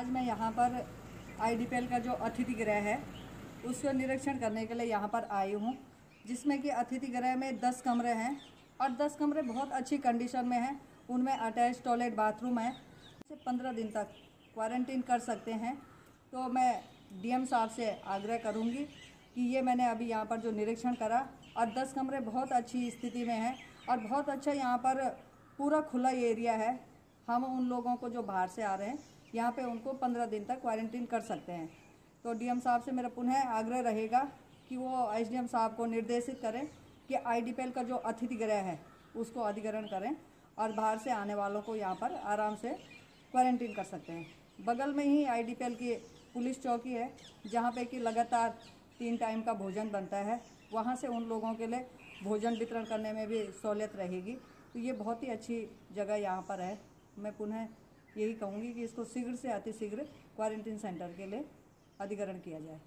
आज मैं यहाँ पर आईडीपीएल का जो अतिथि गृह है, उसका निरीक्षण करने के लिए यहाँ पर आई हूँ, जिसमें कि अतिथि गृह में दस कमरे हैं और दस कमरे बहुत अच्छी कंडीशन में हैं। उनमें अटैच टॉयलेट बाथरूम है। से पंद्रह दिन तक क्वारंटीन कर सकते हैं। तो मैं डीएम साहब से आग्रह करूँगी कि ये मैंने अभी यहाँ पर जो निरीक्षण करा और दस कमरे बहुत अच्छी स्थिति में हैं और बहुत अच्छा यहाँ पर पूरा खुला एरिया है। हम उन लोगों को जो बाहर से आ रहे हैं यहाँ पे उनको पंद्रह दिन तक क्वारंटीन कर सकते हैं। तो डीएम साहब से मेरा पुनः आग्रह रहेगा कि वो एसडीएम साहब को निर्देशित करें कि आईडीपीएल का जो अतिथि गृह है, उसको अधिग्रहण करें और बाहर से आने वालों को यहाँ पर आराम से क्वारंटीन कर सकते हैं। बगल में ही आईडीपीएल की पुलिस चौकी है, जहाँ पे कि लगातार तीन टाइम का भोजन बनता है। वहाँ से उन लोगों के लिए भोजन वितरण करने में भी सहूलियत रहेगी। तो ये बहुत ही अच्छी जगह यहाँ पर है। मैं पुनः यही कहूँगी कि इसको शीघ्र से अतिशीघ्र क्वारंटीन सेंटर के लिए अधिकरण किया जाए।